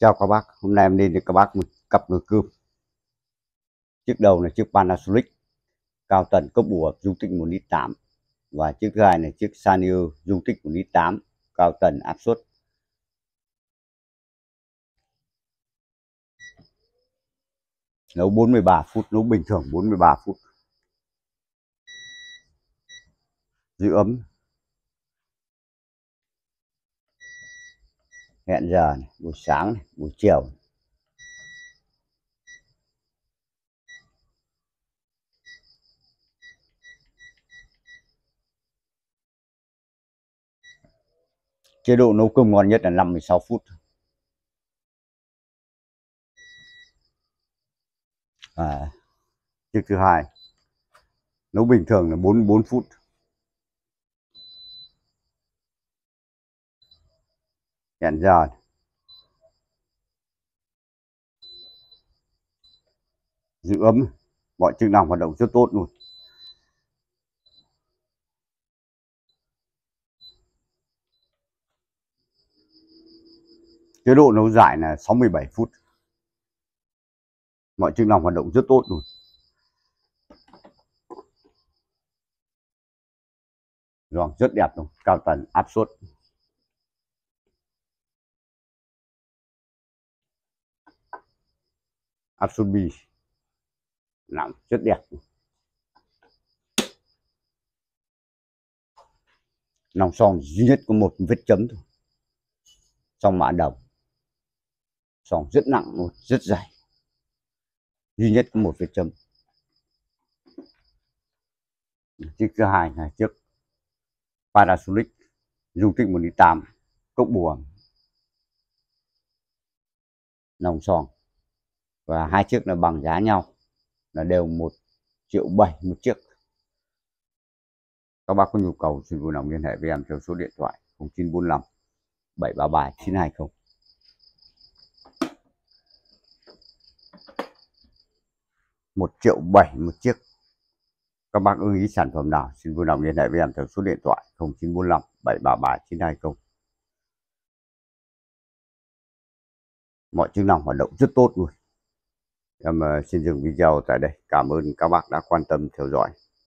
Chào các bác, hôm nay em lên cho các bác một cặp ngựa cơm. Chiếc đầu là chiếc Panasonic cao tần cấp bùa dung tích 1 lít 8 và chiếc thứ hai là chiếc Sanyo dung tích 1 lít 8 cao tần áp suất. Nấu 43 phút, nấu bình thường 43 phút. Giữ ấm hẹn giờ này, buổi sáng này, buổi chiều này. chế độ nấu cơm ngon nhất là 56 phút à, chiếc thứ hai nấu bình thường là 44 phút hẹn giờ giữ ấm mọi chức năng hoạt động rất tốt luôn. Chế độ nấu giải là 67 phút. Mọi chức năng hoạt động rất tốt luôn. Rồi rất đẹp luôn. Cao tần, áp suất. Áp bi làm rất đẹp. Nòng son duy nhất có một vết chấm thôi. Trong mã đồng sòng rất nặng, một rất dày duy nhất có một vết chấm. Chiếc thứ hai là chiếc Panasonic dung tích 1.8 cốc buồng nòng sòng và hai chiếc là bằng giá nhau, là đều một triệu bảy một chiếc. Các bác có nhu cầu xin vui lòng liên hệ với em theo số điện thoại 0945 733 920 một triệu bảy một chiếc. Các bác ưng ý sản phẩm nào, xin vui lòng liên hệ với em theo số điện thoại 0945 733 920 mọi chức năng hoạt động rất tốt luôn em ờ, xin dừng video tại đây. Cảm ơn các bác đã quan tâm theo dõi.